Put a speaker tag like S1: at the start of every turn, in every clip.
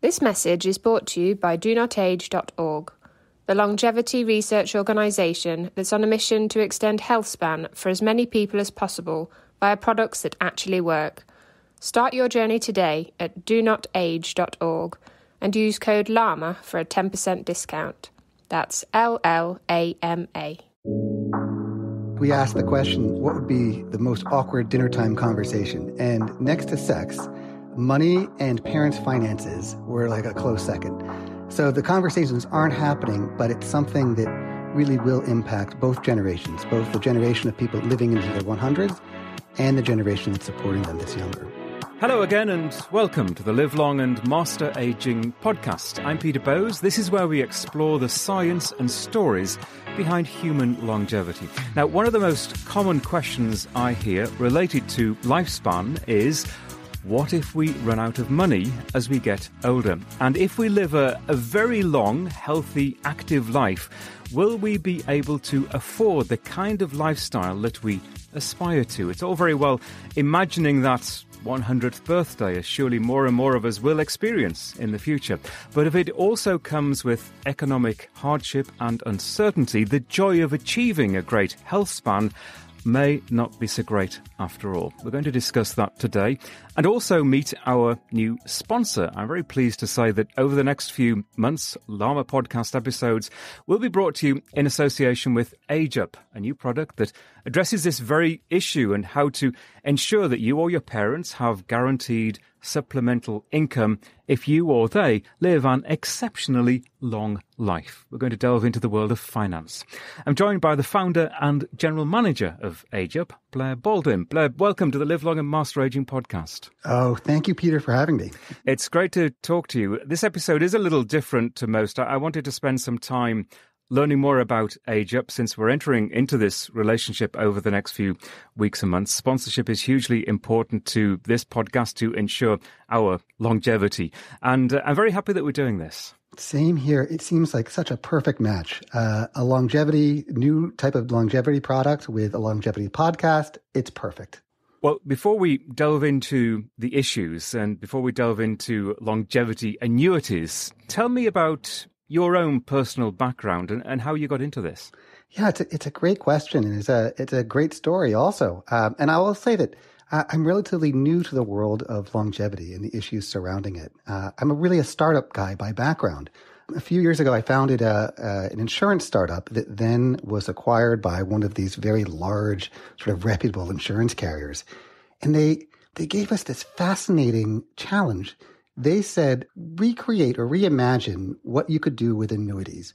S1: This message is brought to you by DoNotAge.org, the longevity research organisation that's on a mission to extend health span for as many people as possible via products that actually work. Start your journey today at DoNotAge.org and use code LLAMA for a 10% discount. That's L L A M A.
S2: We asked the question what would be the most awkward dinner time conversation? And next to sex, money and parents' finances were like a close second. So the conversations aren't happening, but it's something that really will impact both generations, both the generation of people living into their 100s and the generation that's supporting them that's younger.
S3: Hello again, and welcome to the Live Long and Master Aging podcast. I'm Peter Bowes. This is where we explore the science and stories behind human longevity. Now, one of the most common questions I hear related to lifespan is what if we run out of money as we get older? And if we live a, a very long, healthy, active life, will we be able to afford the kind of lifestyle that we aspire to? It's all very well imagining that 100th birthday, as surely more and more of us will experience in the future. But if it also comes with economic hardship and uncertainty, the joy of achieving a great health span may not be so great after all. We're going to discuss that today and also meet our new sponsor. I'm very pleased to say that over the next few months, LLAMA podcast episodes will be brought to you in association with AgeUp, a new product that addresses this very issue and how to ensure that you or your parents have guaranteed supplemental income if you or they live an exceptionally long life. We're going to delve into the world of finance. I'm joined by the founder and general manager of AgeUp, Blair Baldwin. Blair, welcome to the Live Long and Master Aging podcast.
S2: Oh, thank you, Peter, for having me.
S3: It's great to talk to you. This episode is a little different to most. I wanted to spend some time learning more about AgeUp since we're entering into this relationship over the next few weeks and months. Sponsorship is hugely important to this podcast to ensure our longevity. And uh, I'm very happy that we're doing this.
S2: Same here. It seems like such a perfect match. Uh, a longevity, new type of longevity product with a longevity podcast. It's perfect.
S3: Well, before we delve into the issues and before we delve into longevity annuities, tell me about your own personal background and, and how you got into this.
S2: Yeah, it's a, it's a great question and it's a it's a great story also. Um, and I will say that uh, I'm relatively new to the world of longevity and the issues surrounding it. Uh, I'm a really a startup guy by background. A few years ago, I founded a, an insurance startup that then was acquired by one of these very large, sort of reputable insurance carriers, and they they gave us this fascinating challenge they said recreate or reimagine what you could do with annuities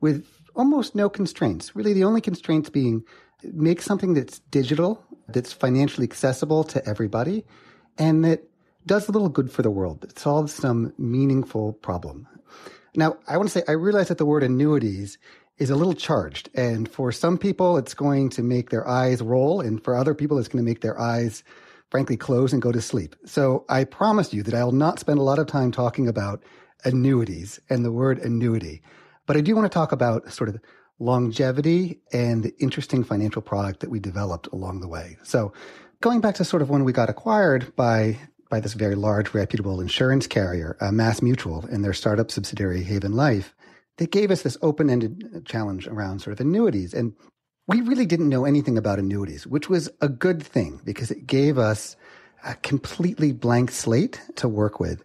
S2: with almost no constraints. Really, the only constraints being make something that's digital, that's financially accessible to everybody, and that does a little good for the world, that solves some meaningful problem. Now, I want to say, I realize that the word annuities is a little charged. And for some people, it's going to make their eyes roll. And for other people, it's going to make their eyes frankly close and go to sleep. So I promise you that I will not spend a lot of time talking about annuities and the word annuity. But I do want to talk about sort of longevity and the interesting financial product that we developed along the way. So going back to sort of when we got acquired by by this very large reputable insurance carrier, uh, MassMutual, and their startup subsidiary Haven Life, they gave us this open-ended challenge around sort of annuities. And we really didn't know anything about annuities, which was a good thing because it gave us a completely blank slate to work with.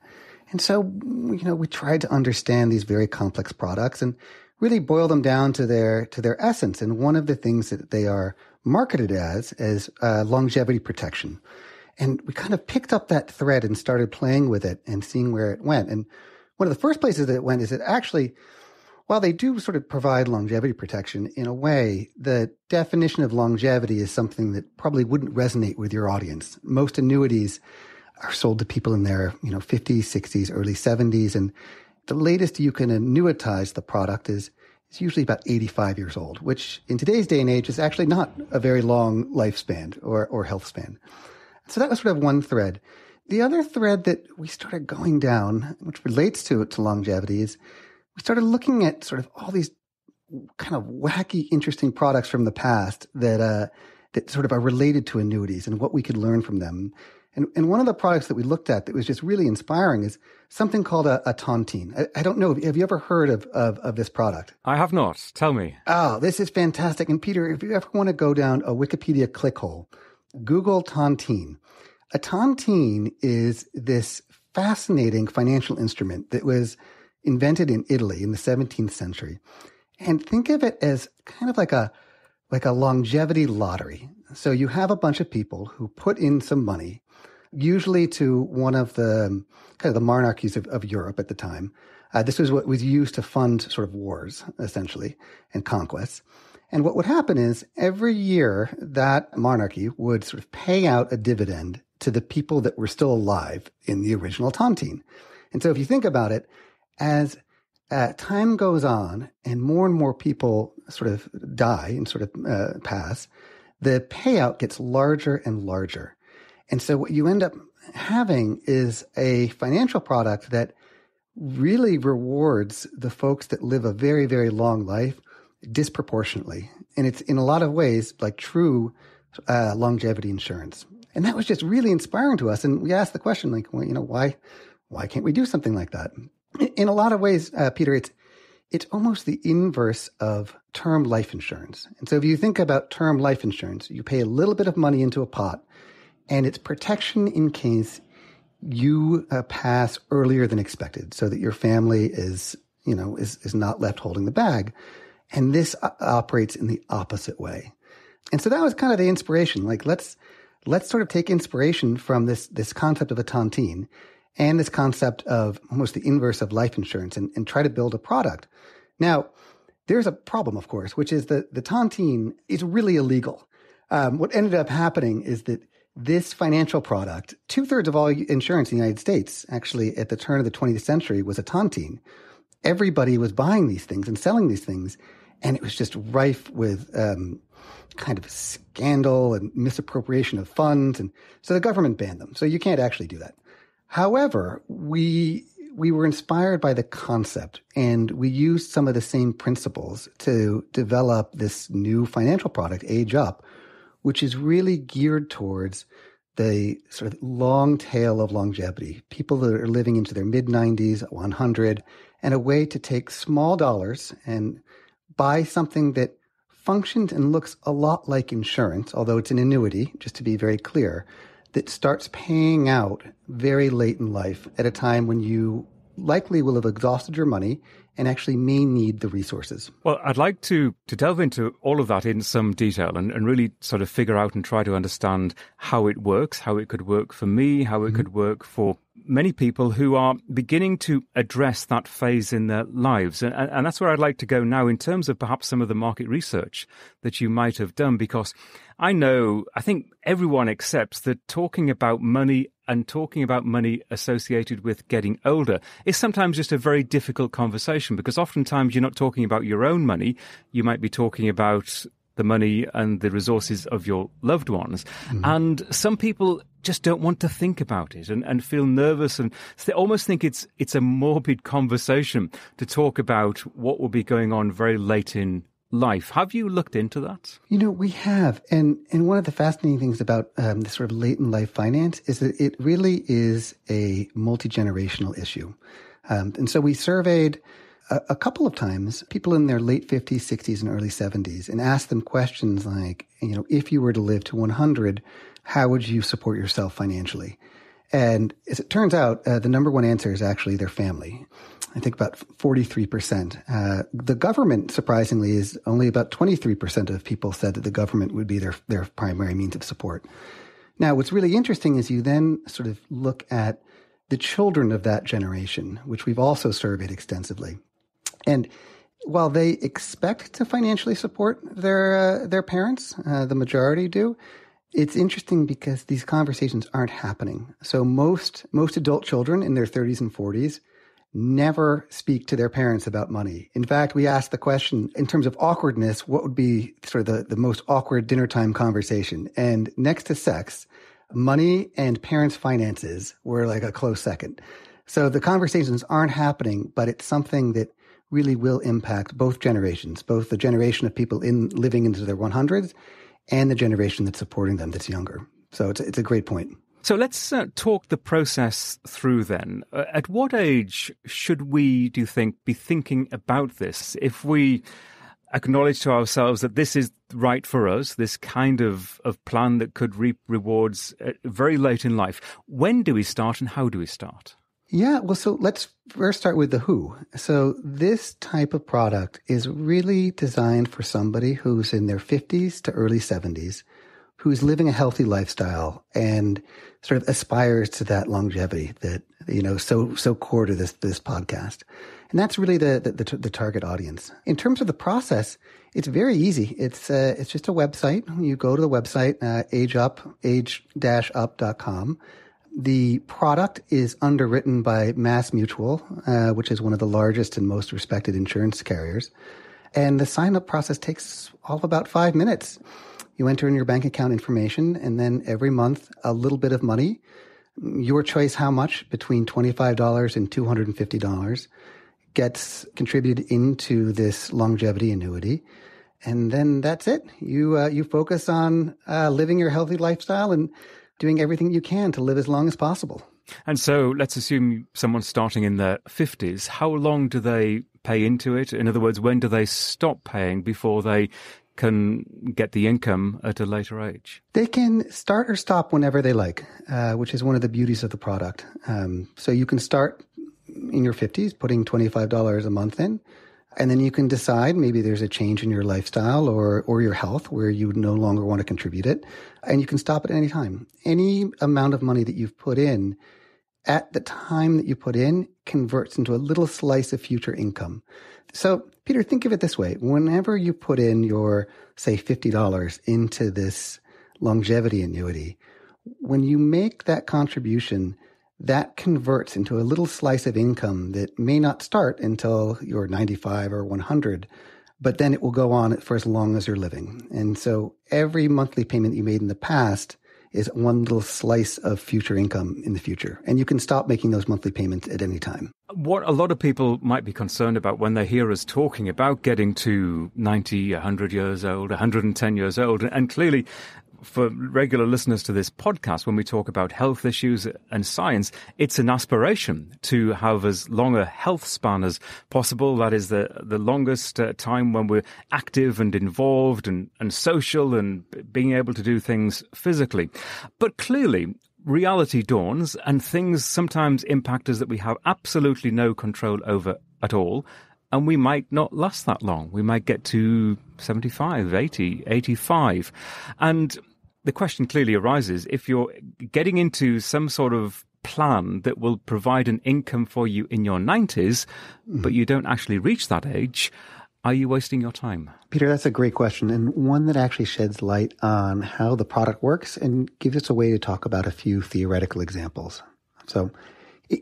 S2: And so, you know, we tried to understand these very complex products and really boil them down to their, to their essence. And one of the things that they are marketed as is uh, longevity protection. And we kind of picked up that thread and started playing with it and seeing where it went. And one of the first places that it went is it actually while they do sort of provide longevity protection in a way, the definition of longevity is something that probably wouldn't resonate with your audience. Most annuities are sold to people in their, you know, 50s, 60s, early 70s. And the latest you can annuitize the product is, is usually about 85 years old, which in today's day and age is actually not a very long lifespan or, or health span. So that was sort of one thread. The other thread that we started going down, which relates to, to longevity is, we started looking at sort of all these kind of wacky, interesting products from the past that uh, that sort of are related to annuities and what we could learn from them. And, and one of the products that we looked at that was just really inspiring is something called a, a tontine. I, I, don't know. Have you ever heard of, of, of, this product?
S3: I have not. Tell me.
S2: Oh, this is fantastic. And Peter, if you ever want to go down a Wikipedia clickhole, Google tontine. A tontine is this fascinating financial instrument that was invented in Italy in the 17th century. And think of it as kind of like a like a longevity lottery. So you have a bunch of people who put in some money, usually to one of the kind of the monarchies of, of Europe at the time. Uh, this was what was used to fund sort of wars, essentially, and conquests. And what would happen is every year that monarchy would sort of pay out a dividend to the people that were still alive in the original tontine. And so if you think about it, as uh, time goes on and more and more people sort of die and sort of uh, pass, the payout gets larger and larger. And so what you end up having is a financial product that really rewards the folks that live a very, very long life disproportionately. And it's in a lot of ways like true uh, longevity insurance. And that was just really inspiring to us. And we asked the question, like, well, you know, why, why can't we do something like that? In a lot of ways, uh, Peter, it's it's almost the inverse of term life insurance. And so if you think about term life insurance, you pay a little bit of money into a pot, and it's protection in case you uh, pass earlier than expected, so that your family is you know is is not left holding the bag. And this uh, operates in the opposite way. And so that was kind of the inspiration. Like let's let's sort of take inspiration from this this concept of a tontine and this concept of almost the inverse of life insurance and, and try to build a product. Now, there's a problem, of course, which is that the tontine is really illegal. Um, what ended up happening is that this financial product, two thirds of all insurance in the United States, actually at the turn of the 20th century, was a tontine. Everybody was buying these things and selling these things, and it was just rife with um, kind of scandal and misappropriation of funds. And so the government banned them. So you can't actually do that. However, we we were inspired by the concept and we used some of the same principles to develop this new financial product, AgeUp, which is really geared towards the sort of long tail of longevity, people that are living into their mid 90s, 100, and a way to take small dollars and buy something that functions and looks a lot like insurance, although it's an annuity, just to be very clear, that starts paying out very late in life at a time when you likely will have exhausted your money and actually may need the resources.
S3: Well, I'd like to, to delve into all of that in some detail and, and really sort of figure out and try to understand how it works, how it could work for me, how it mm-hmm. could work for many people who are beginning to address that phase in their lives. And, and that's where I'd like to go now in terms of perhaps some of the market research that you might have done, because I know, I think everyone accepts that talking about money and talking about money associated with getting older is sometimes just a very difficult conversation because oftentimes you're not talking about your own money. You might be talking about the money and the resources of your loved ones. Mm-hmm. And some people just don't want to think about it and, and feel nervous and they almost think it's it's a morbid conversation to talk about what will be going on very late in life. Have you looked into that?
S2: You know, we have, and and one of the fascinating things about um, this sort of late in life finance is that it really is a multi generational issue, um, and so we surveyed a, a, couple of times people in their late 50s, 60s, and early 70s and asked them questions like, you know, if you were to live to 100, how would you support yourself financially? And as it turns out, uh, the number one answer is actually their family. I think about 43%. Uh, the government, surprisingly, is only about 23% of people said that the government would be their, their primary means of support. Now, what's really interesting is you then sort of look at the children of that generation, which we've also surveyed extensively. And while they expect to financially support their uh, their parents, uh, the majority do. It's interesting because these conversations aren't happening. So most most adult children in their 30s and 40s never speak to their parents about money. In fact, we asked the question in terms of awkwardness, what would be sort of the, the most awkward dinner time conversation? And next to sex, money and parents' finances were like a close second. So the conversations aren't happening, but it's something that really will impact both generations, both the generation of people in living into their 100s and the generation that's supporting them that's younger. So it's, it's a great point.
S3: So let's uh, talk the process through then. Uh, at what age should we, do you think, be thinking about this? If we acknowledge to ourselves that this is right for us, this kind of, of plan that could reap rewards uh, very late in life, when do we start and how do we start?
S2: Yeah, well, so let's first start with the who. So this type of product is really designed for somebody who's in their 50s to early 70s, who's living a healthy lifestyle and sort of aspires to that longevity that, you know, so, so core to this, this podcast. And that's really the, the, the, the target audience. In terms of the process, it's very easy. It's, uh, it's just a website. You go to the website, uh, ageup, age-up.com the product is underwritten by MassMutual, uh, which is one of the largest and most respected insurance carriers. And the sign up process takes all of about five minutes. You enter in your bank account information, and then every month, a little bit of money, your choice how much, between $25 and $250, gets contributed into this longevity annuity. And then that's it. You, uh, you focus on uh, living your healthy lifestyle and doing everything you can to live as long as possible.
S3: And so let's assume someone's starting in their 50s. How long do they pay into it? In other words, when do they stop paying before they can get the income at a later age?
S2: They can start or stop whenever they like, uh, which is one of the beauties of the product. Um, so you can start in your 50s, putting $25 a month in. And then you can decide maybe there's a change in your lifestyle or, or your health where you no longer want to contribute it. And you can stop at any time. Any amount of money that you've put in at the time that you put in converts into a little slice of future income. So, Peter, think of it this way. Whenever you put in your, say, $50 into this longevity annuity, when you make that contribution, that converts into a little slice of income that may not start until you're 95 or 100, but then it will go on for as long as you're living. And so every monthly payment you made in the past is one little slice of future income in the future. And you can stop making those monthly payments at any time.
S3: What a lot of people might be concerned about when they hear us talking about getting to 90, 100 years old, 110 years old, and clearly for regular listeners to this podcast, when we talk about health issues and science, it's an aspiration to have as long a health span as possible. That is the, the longest uh, time when we're active and involved and, and social and being able to do things physically. But clearly, reality dawns and things sometimes impact us that we have absolutely no control over at all and we might not last that long. We might get to 75, 80, 85. And the question clearly arises if you're getting into some sort of plan that will provide an income for you in your 90s, mm-hmm. but you don't actually reach that age, are you wasting your time?
S2: Peter, that's a great question, and one that actually sheds light on how the product works and gives us a way to talk about a few theoretical examples. So,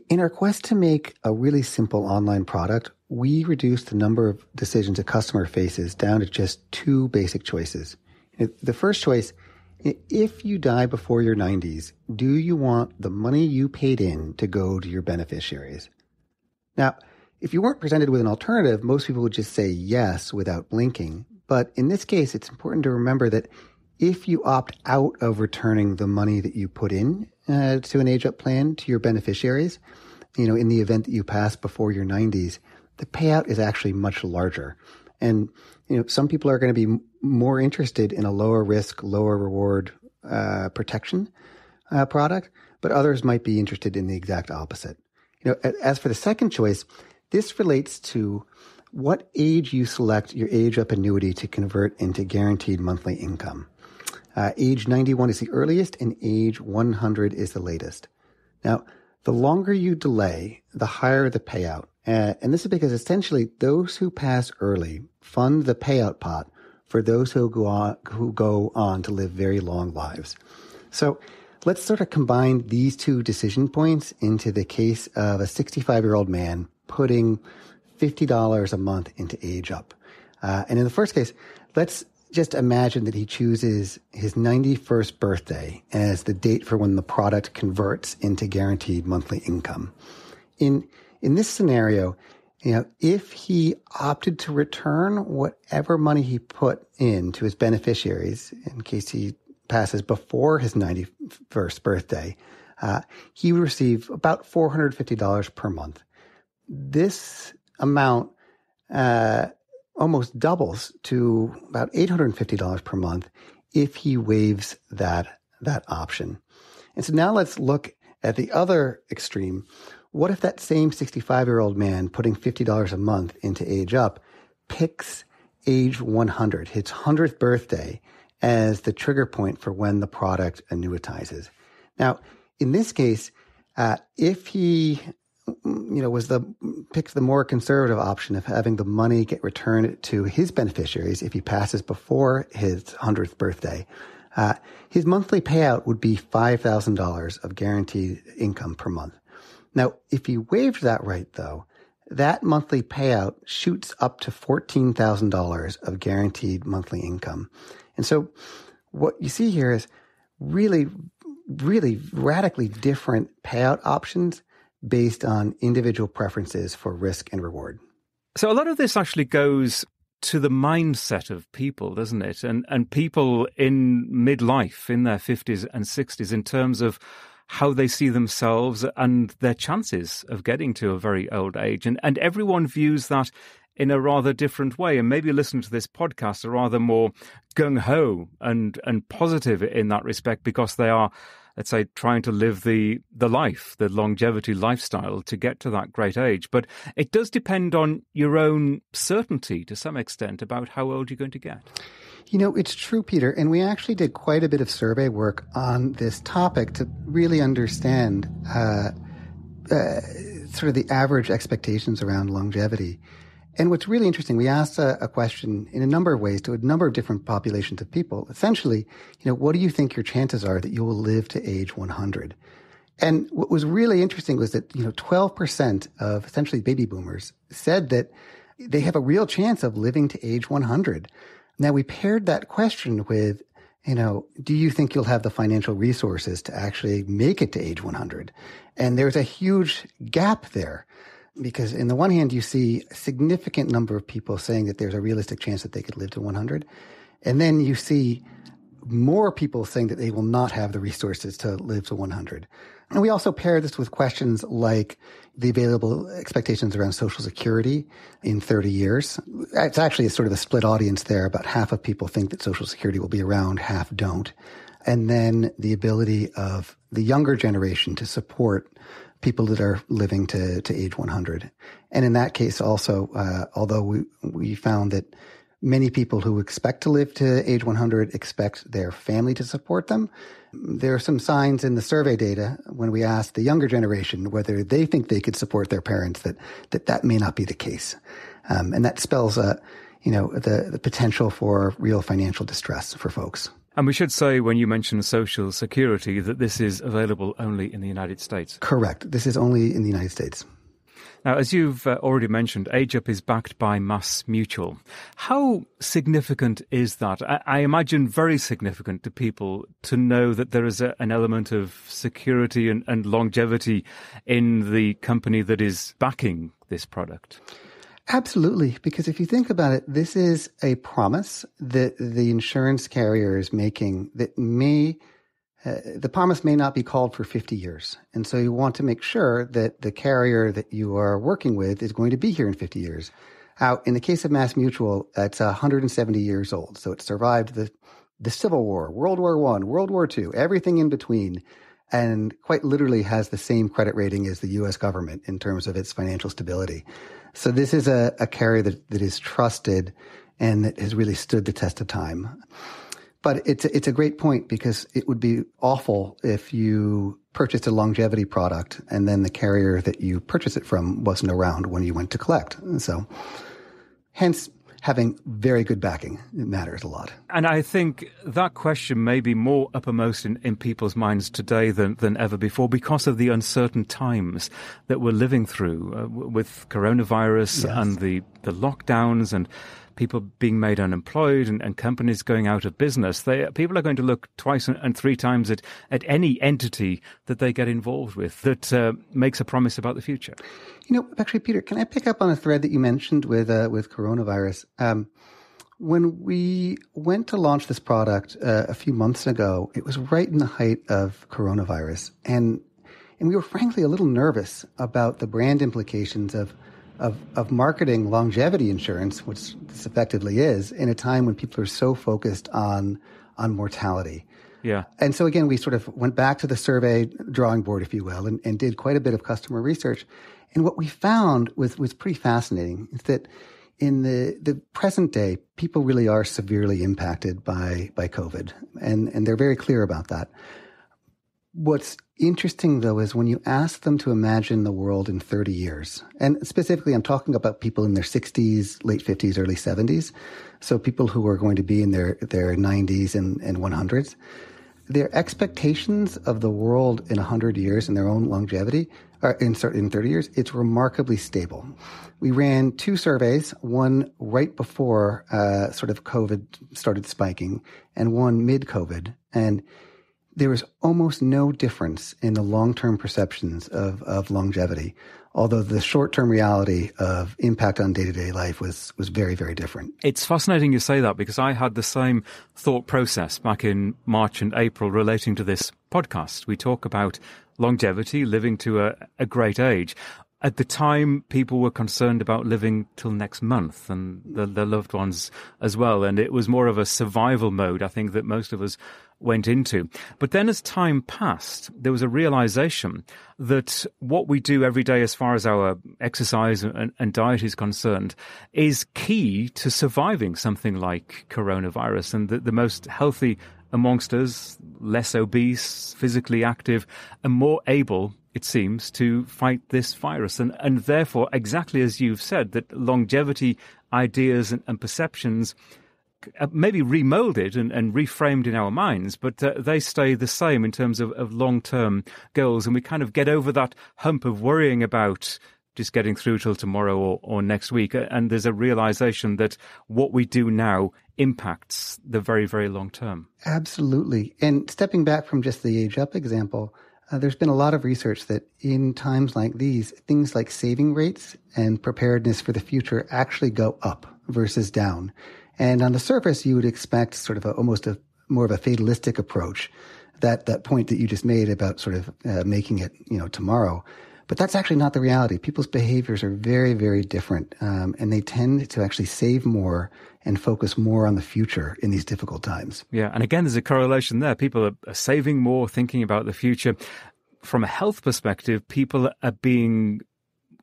S2: in our quest to make a really simple online product, we reduced the number of decisions a customer faces down to just two basic choices. The first choice if you die before your 90s, do you want the money you paid in to go to your beneficiaries? Now, if you weren't presented with an alternative, most people would just say yes without blinking. But in this case, it's important to remember that if you opt out of returning the money that you put in uh, to an AgeUp plan to your beneficiaries, you know, in the event that you pass before your 90s, the payout is actually much larger. And you know, some people are going to be more interested in a lower risk, lower reward uh, protection uh, product, but others might be interested in the exact opposite. You know, as for the second choice, this relates to what age you select your AgeUp annuity to convert into guaranteed monthly income. Uh, age 91 is the earliest and age 100 is the latest. Now, the longer you delay, the higher the payout. Uh, and this is because essentially those who pass early fund the payout pot for those who go on, who go on to live very long lives. So let's sort of combine these two decision points into the case of a 65 year old man putting $50 a month into AgeUp. Uh, and in the first case, let's just imagine that he chooses his 91st birthday as the date for when the product converts into guaranteed monthly income. In in this scenario, you know, if he opted to return whatever money he put in to his beneficiaries, in case he passes before his 91st birthday, uh, he would receive about $450 per month. This amount uh, almost doubles to about $850 per month if he waives that, that option. And so now let's look at the other extreme. What if that same 65 year old man putting $50 a month into AgeUp picks age 100, his 100th birthday, as the trigger point for when the product annuitizes? Now, in this case, uh, if he you know, was the picks the more conservative option of having the money get returned to his beneficiaries if he passes before his hundredth birthday. Uh, his monthly payout would be five thousand dollars of guaranteed income per month. Now, if he waived that right, though, that monthly payout shoots up to fourteen thousand dollars of guaranteed monthly income. And so, what you see here is really, really radically different payout options based on individual preferences for risk and reward.
S3: So a lot of this actually goes to the mindset of people, doesn't it? And and people in midlife, in their fifties and sixties, in terms of how they see themselves and their chances of getting to a very old age. And and everyone views that in a rather different way. And maybe listen to this podcast are rather more gung ho and and positive in that respect because they are let's say, trying to live the, the life, the longevity lifestyle to get to that great age. But it does depend on your own certainty to some extent about how old you're going to get.
S2: You know, it's true, Peter. And we actually did quite a bit of survey work on this topic to really understand uh, uh, sort of the average expectations around longevity. And what's really interesting, we asked a, a, question in a number of ways to a number of different populations of people. Essentially, you know, what do you think your chances are that you will live to age 100? And what was really interesting was that, you know, 12% of essentially baby boomers said that they have a real chance of living to age 100. Now we paired that question with, you know, do you think you'll have the financial resources to actually make it to age 100? And there's a huge gap there because in the one hand you see a significant number of people saying that there's a realistic chance that they could live to 100 and then you see more people saying that they will not have the resources to live to 100 and we also pair this with questions like the available expectations around social security in 30 years. It's actually a sort of a split audience there. About half of people think that social security will be around half don't. And then the ability of the younger generation to support people that are living to, to age 100. And in that case, also, uh, although we, we found that many people who expect to live to age 100 expect their family to support them. There are some signs in the survey data when we asked the younger generation whether they think they could support their parents that that, that may not be the case. Um, and that spells, uh, you know, the, the potential for real financial distress for folks.
S3: And we should say, when you mention Social Security, that this is available only in the United States.
S2: Correct. This is only in the United States.
S3: Now, as you've uh, already mentioned, AgeUp is backed by MassMutual. How significant is that? I, imagine very significant to people to know that there is a, an element of security and, and longevity in the company that is backing this product.
S2: Absolutely, because if you think about it, this is a promise that the insurance carrier is making that may, uh, the promise may not be called for 50 years. And so you want to make sure that the carrier that you are working with is going to be here in 50 years. Now, in the case of MassMutual, it's 170 years old. So it survived the, the Civil War, World War One, World War Two, everything in between and quite literally has the same credit rating as the US government in terms of its financial stability. So this is a, a carrier that, that is trusted and that has really stood the test of time. But it's a, it's a great point because it would be awful if you purchased a longevity product and then the carrier that you purchased it from wasn't around when you went to collect. And so hence having very good backing matters a lot.
S3: And I think that question may be more uppermost in, in people's minds today than, than ever before because of the uncertain times that we're living through uh, with coronavirus yes. and the, the lockdowns and people being made unemployed and, and, companies going out of business, they, people are going to look twice and three times at, at any entity that they get involved with that uh, makes a promise about the future.
S2: You know, actually, Peter, can I pick up on a thread that you mentioned with uh, with coronavirus? Um, When we went to launch this product uh, a few months ago, it was right in the height of coronavirus, and and we were frankly a little nervous about the brand implications of of, of marketing longevity insurance, which this effectively is, in a time when people are so focused on on mortality.
S3: Yeah.
S2: And so again, we sort of went back to the survey drawing board, if you will, and, and did quite a bit of customer research. And what we found was was pretty fascinating. Is that in the, the present day, people really are severely impacted by, by COVID, and, and they're very clear about that. What's interesting though is when you ask them to imagine the world in 30 years, and specifically I'm talking about people in their 60s, late 50s, early 70s, so people who are going to be in their, their 90s and, and 100s, their expectations of the world in 100 years and their own longevity, or in, in 30 years, it's remarkably stable. We ran two surveys, one right before uh, sort of COVID started spiking, and one mid COVID. And there was almost no difference in the long-term perceptions of, of longevity, although the short-term reality of impact on day-to-day life was, was very, very different.
S3: It's fascinating you say that because I had the same thought process back in March and April relating to this podcast. We talk about longevity, living to a, a great age. At the time, people were concerned about living till next month and the, the loved ones as well. And it was more of a survival mode, I think, that most of us went into. But then as time passed, there was a realization that what we do every day as far as our exercise and, and, diet is concerned is key to surviving something like coronavirus and that the most healthy amongst us, less obese, physically active, and more able it seems, to fight this virus. And, and therefore, exactly as you've said, that longevity ideas and, and perceptions uh, maybe remolded and, and, reframed in our minds, but uh, they stay the same in terms of, of long term goals. And we kind of get over that hump of worrying about just getting through till tomorrow or, or next week. And there's a realization that what we do now impacts the very, very long term.
S2: Absolutely. And stepping back from just the AgeUp example, uh, there's been a lot of research that in times like these, things like saving rates and preparedness for the future actually go up versus down. And on the surface, you would expect sort of a, almost a more of a fatalistic approach. That that point that you just made about sort of uh, making it, you know, tomorrow. But that's actually not the reality. People's behaviors are very, very different, um, and they tend to actually save more and focus more on the future in these difficult times.
S3: Yeah, and again, there's a correlation there. People are saving more, thinking about the future. From a health perspective, people are being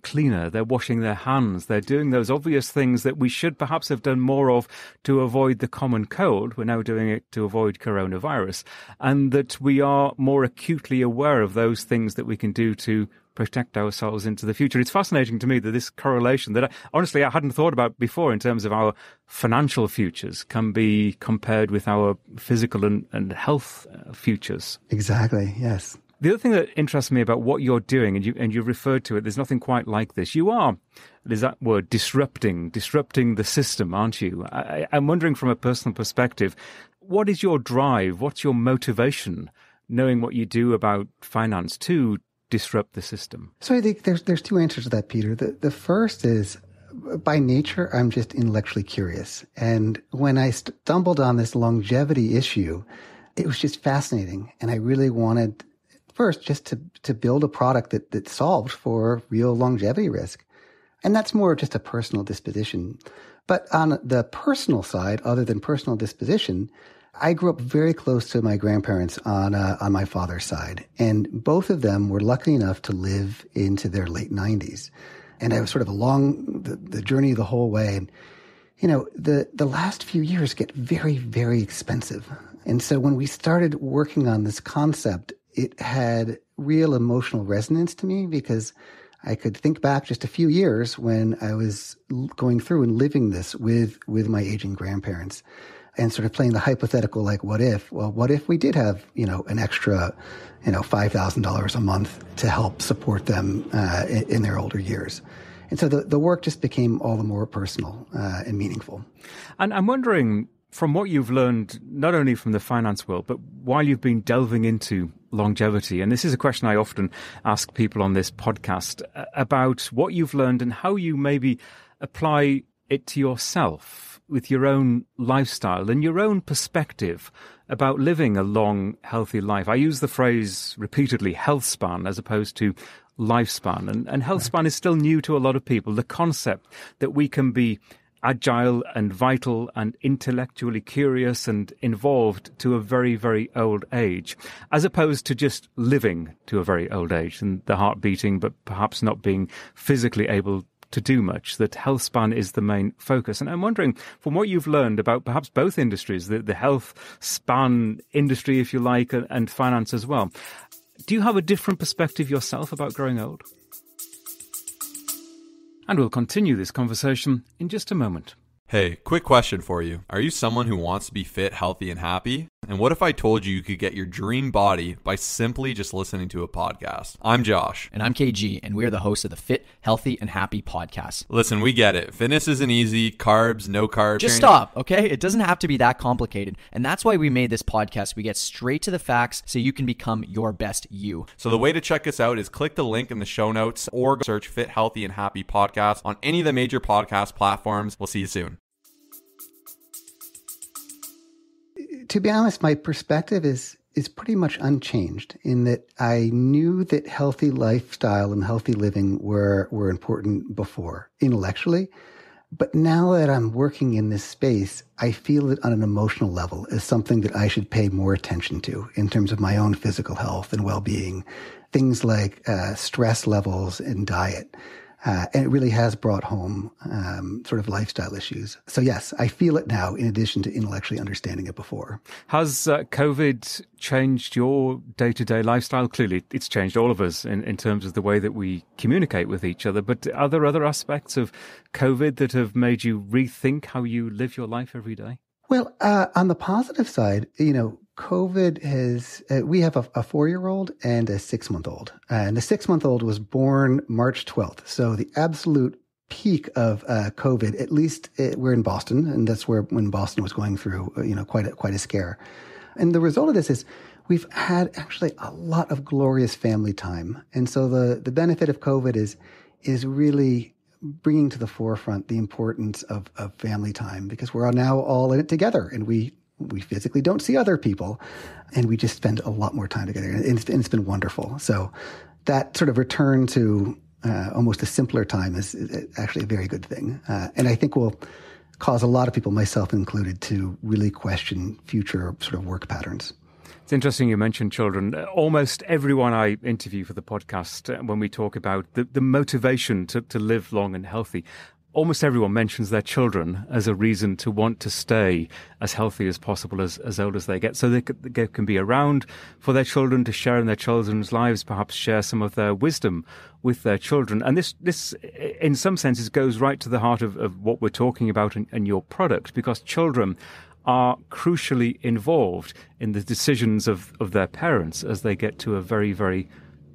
S3: cleaner, they're washing their hands, they're doing those obvious things that we should perhaps have done more of to avoid the common cold. We're now doing it to avoid coronavirus. And that we are more acutely aware of those things that we can do to protect ourselves into the future. It's fascinating to me that this correlation that I, honestly I hadn't thought about before in terms of our financial futures can be compared with our physical and, and health uh, futures.
S2: Exactly. Yes.
S3: The other thing that interests me about what you're doing, and you and you referred to it, there's nothing quite like this. You are, there's that word, disrupting, disrupting the system, aren't you? I, I'm wondering from a personal perspective, what is your drive? What's your motivation, knowing what you do about finance, to disrupt the system?
S2: So I think there's there's two answers to that, Peter. The the first is by nature, I'm just intellectually curious, and when I stumbled on this longevity issue, it was just fascinating, and I really wanted First, just to, to build a product that, that solved for real longevity risk. And that's more just a personal disposition. But on the personal side, other than personal disposition, I grew up very close to my grandparents on uh, on my father's side, and both of them were lucky enough to live into their late nineties. And I was sort of along the, the journey the whole way. And you know, the the last few years get very very expensive. And so when we started working on this concept it had real emotional resonance to me because I could think back just a few years when I was going through and living this with, with my aging grandparents and sort of playing the hypothetical, like, what if? Well, what if we did have, you know, an extra, you know, $5,000 a month to help support them uh, in, in, their older years? And so the, the work just became all the more personal uh, and meaningful.
S3: And I'm wondering, from what you've learned, not only from the finance world, but while you've been delving into longevity, and this is a question I often ask people on this podcast about what you've learned and how you maybe apply it to yourself. With your own lifestyle and your own perspective about living a long, healthy life. I use the phrase repeatedly health span as opposed to lifespan. And, and health span is still new to a lot of people. The concept that we can be agile and vital and intellectually curious and involved to a very, very old age, as opposed to just living to a very old age and the heart beating, but perhaps not being physically able to do much, that health span is the main focus. And I'm wondering, from what you've learned about perhaps both industries, the, the health span industry, if you like, and, and finance as well, do you have a different perspective yourself about growing old? And we'll continue this conversation in just a moment.
S4: Hey, quick question for you. Are you someone who wants to be fit, healthy, and happy? And what if I told you you could get your dream body by simply just listening to a podcast? I'm Josh.
S5: And I'm KG, and we're the hosts of the Fit, Healthy, and Happy podcast.
S4: Listen, we get it. Fitness isn't easy, carbs, no carbs.
S5: Just stop, okay? It doesn't have to be that complicated. And that's why we made this podcast. We get straight to the facts so you can become your best you.
S4: So the way to check us out is click the link in the show notes or search Fit, Healthy, and Happy podcast on any of the major podcast platforms. We'll see you soon.
S2: To be honest, my perspective is is pretty much unchanged in that I knew that healthy lifestyle and healthy living were were important before intellectually. But now that I'm working in this space, I feel it on an emotional level as something that I should pay more attention to in terms of my own physical health and well-being. Things like uh, stress levels and diet. Uh, and it really has brought home um, sort of lifestyle issues. So, yes, I feel it now in addition to intellectually understanding it before.
S3: Has uh, COVID changed your day to day lifestyle? Clearly, it's changed all of us in, in terms of the way that we communicate with each other. But are there other aspects of COVID that have made you rethink how you live your life every day?
S2: Well, uh, on the positive side, you know, COVID has, uh, we have a, a four year old and a six month old. And the six month old was born March 12th. So the absolute peak of uh, COVID, at least it, uh, we're in Boston, and that's where when Boston was going through, uh, you know, quite a, quite a scare. And the result of this is we've had actually a lot of glorious family time. And so the, the benefit of COVID is, is really bringing to the forefront the importance of, of family time because we're now all in it together and we we physically don't see other people and we just spend a lot more time together and it's, and it's been wonderful. So that sort of return to uh, almost a simpler time is, actually a very good thing. Uh, and i think will cause a lot of people myself included to really question future sort of work patterns.
S3: It's interesting you mentioned children. Almost everyone I interview for the podcast, uh, when we talk about the, the motivation to, to live long and healthy, almost everyone mentions their children as a reason to want to stay as healthy as possible as, as old as they get. So they, they can be around for their children to share in their children's lives, perhaps share some of their wisdom with their children. And this, this in some senses, goes right to the heart of, of what we're talking about in, in your product, because children are crucially involved in the decisions of, of their parents as they get to a very, very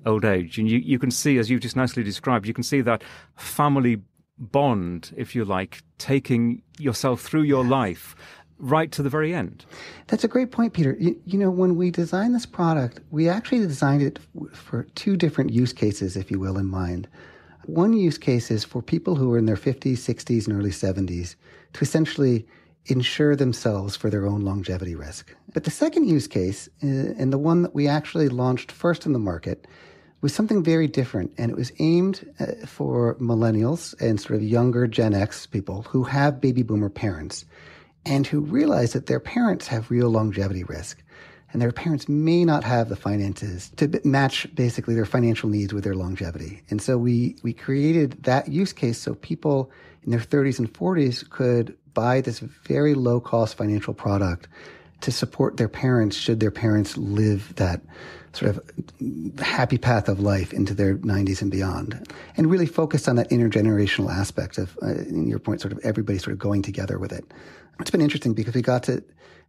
S3: old age. And you, you can see, as you've just nicely described, you can see that family bond, if you like, taking yourself through your life right to the very end.
S2: That's a great point, Peter. You, you, know, when we designed this product, we actually designed it for two different use cases, if you will, in mind. One use case is for people who are in their 50s, 60s, and early 70s to essentially insure themselves for their own longevity risk. But the second use case, uh, and the one that we actually launched first in the market, was something very different, and it was aimed uh, for millennials and sort of younger Gen X people who have baby boomer parents and who realize that their parents have real longevity risk. And their parents may not have the finances to match basically their financial needs with their longevity. And so we, we created that use case so people in their 30s and 40s could buy this very low cost financial product to support their parents should their parents live that sort of happy path of life into their 90s and beyond. And really focused on that intergenerational aspect of, uh, in your point, sort of everybody sort of going together with it. It's been interesting because we got to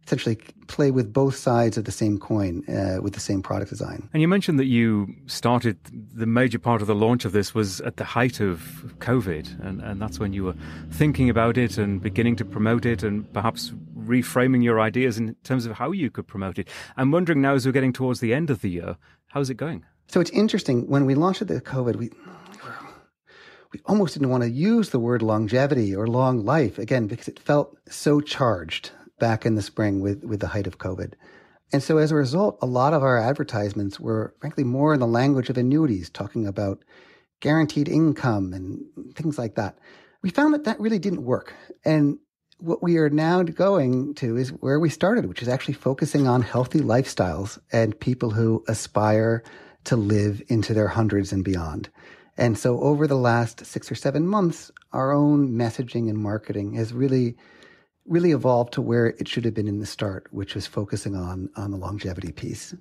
S2: essentially play with both sides of the same coin uh, with the same product design.
S3: And you mentioned that you started the major part of the launch of this was at the height of COVID, and, and that's when you were thinking about it and beginning to promote it and perhaps reframing your ideas in terms of how you could promote it. I'm wondering now, as we're getting towards the end of the year, how's it going?
S2: So it's interesting. When we launched the COVID, we we almost didn't want to use the word longevity or long life again because it felt so charged back in the spring with, with the height of COVID. And so as a result, a lot of our advertisements were frankly more in the language of annuities, talking about guaranteed income and things like that. We found that that really didn't work. And what we are now going to is where we started, which is actually focusing on healthy lifestyles and people who aspire to live into their hundreds and beyond. And so over the last six or seven months, our own messaging and marketing has really, really evolved to where it should have been in the start, which was focusing on, on the longevity piece.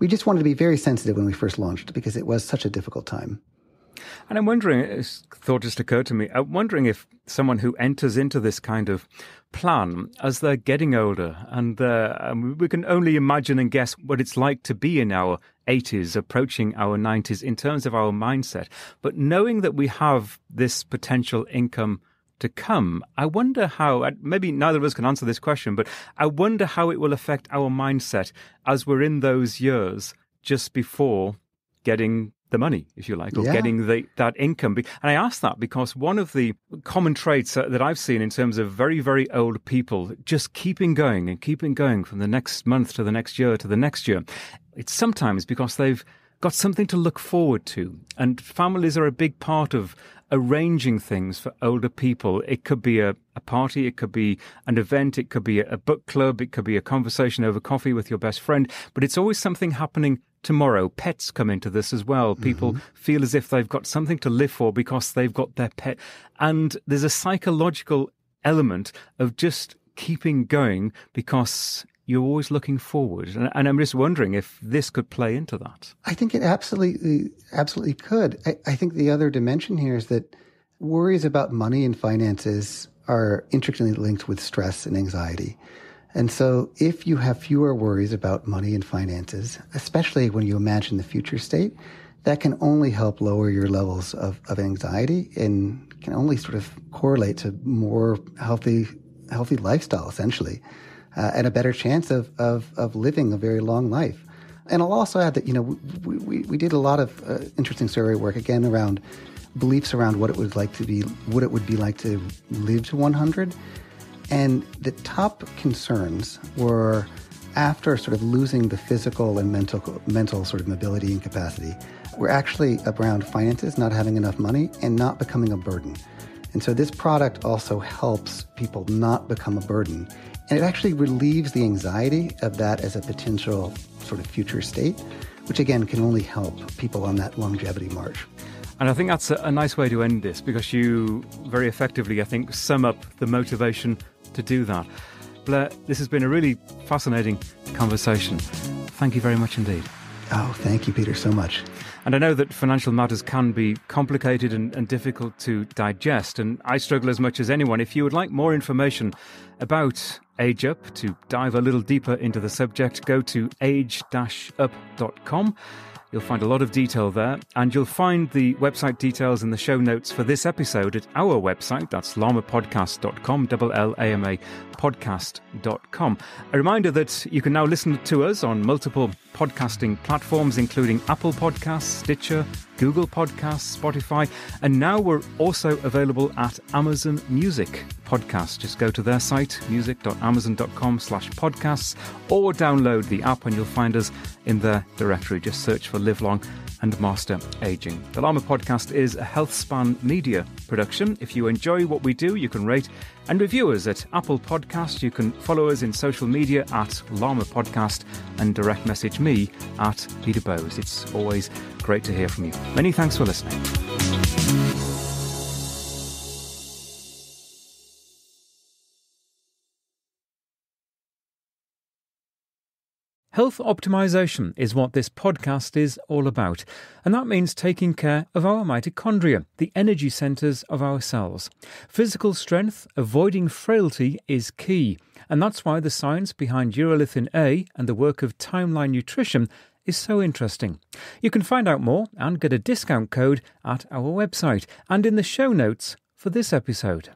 S2: We just wanted to be very sensitive when we first launched because it was such a difficult time.
S3: And I'm wondering, a thought just occurred to me, I'm wondering if someone who enters into this kind of plan as they're getting older and uh, um, we can only imagine and guess what it's like to be in our 80s, approaching our 90s in terms of our mindset. But knowing that we have this potential income to come, I wonder how, maybe neither of us can answer this question, but I wonder how it will affect our mindset as we're in those years just before getting the money, if you like, or yeah. getting the, that income. And I ask that because one of the common traits uh, that I've seen in terms of very, very old people just keeping going and keeping going from the next month to the next year to the next year, it's sometimes because they've got something to look forward to. And families are a big part of arranging things for older people. It could be a, a party, it could be an event, it could be a, a book club, it could be a conversation over coffee with your best friend, but it's always something happening tomorrow. Pets come into this as well. People mm-hmm. feel as if they've got something to live for because they've got their pet. And there's a psychological element of just keeping going because you're always looking forward. And, and, I'm just wondering if this could play into that.
S2: I think it absolutely, absolutely could. I, I think the other dimension here is that worries about money and finances are intricately linked with stress and anxiety. And so if you have fewer worries about money and finances, especially when you imagine the future state, that can only help lower your levels of, of anxiety and can only sort of correlate to more healthy, healthy lifestyle, essentially, uh, and a better chance of, of, of living a very long life. And I'll also add that, you know, we, we, we did a lot of uh, interesting survey work, again, around beliefs around what it would like to be, what it would be like to live to 100. And the top concerns were after sort of losing the physical and mental, mental sort of mobility and capacity, were actually around finances, not having enough money, and not becoming a burden. And so this product also helps people not become a burden. And it actually relieves the anxiety of that as a potential sort of future state, which again can only help people on that longevity march.
S3: And I think that's a, nice way to end this because you very effectively, I think, sum up the motivation to do that. Blair, this has been a really fascinating conversation. Thank you very much indeed.
S2: Oh, thank you, Peter, so much.
S3: And I know that financial matters can be complicated and, and, difficult to digest, and I struggle as much as anyone. If you would like more information about AgeUp, to dive a little deeper into the subject, go to age-up.com. You'll find a lot of detail there, and you'll find the website details in the show notes for this episode at our website. That's llamapodcast.com, double L A M A podcast.com. A reminder that you can now listen to us on multiple podcasting platforms, including Apple Podcasts, Stitcher, Google Podcasts, Spotify, and now we're also available at Amazon Music Podcasts. Just go to their site, music.amazon.com slash podcasts, or download the app and you'll find us in their directory. Just search for Live Long and Master Aging. The Llama Podcast is a HealthSpan media production. If you enjoy what we do, you can rate and review us at Apple Podcast. You can follow us in social media at Llama Podcast and direct message me at Peter Bowes. It's always great to hear from you. Many thanks for listening. Health optimization is what this podcast is all about, and that means taking care of our mitochondria, the energy centers of our cells. Physical strength, avoiding frailty is key, and that's why the science behind urolithin A and the work of Timeline Nutrition is so interesting. You can find out more and get a discount code at our website and in the show notes for this episode.